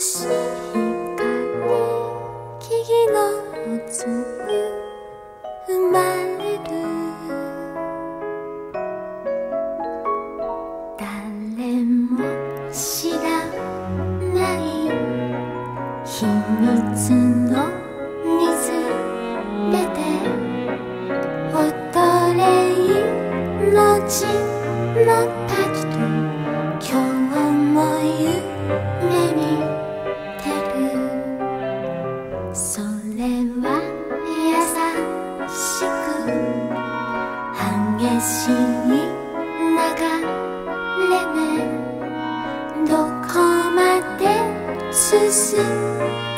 しい光木々の粒生まれる誰も知らない秘密の水辺で踊れ命のパキとそれは優しく激しい流れねどこまで続く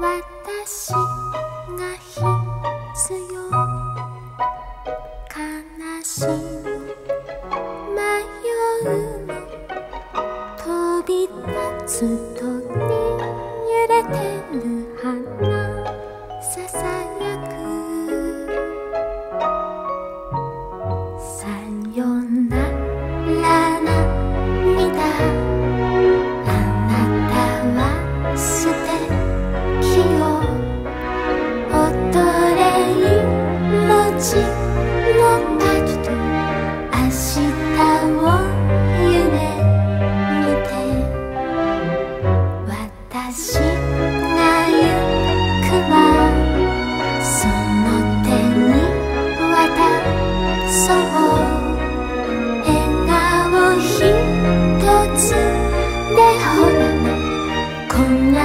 私が必要。悲しい。迷うの。飛び立つ鳥揺れてる花。ささ明日を夢見て私がゆくはその手に渡そう。笑顔ひとつでほらこんな